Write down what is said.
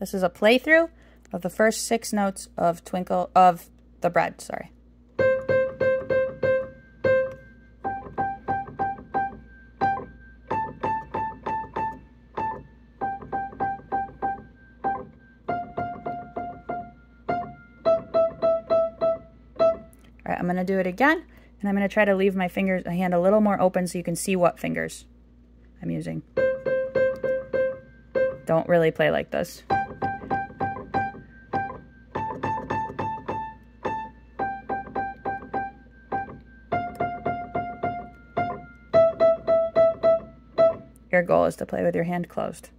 This is a playthrough of the first six notes of Twinkle of the bread, sorry. All right, I'm gonna do it again, and I'm gonna try to leave my fingers, my hand a little more open so you can see what fingers I'm using. Don't really play like this. Your goal is to play with your hand closed.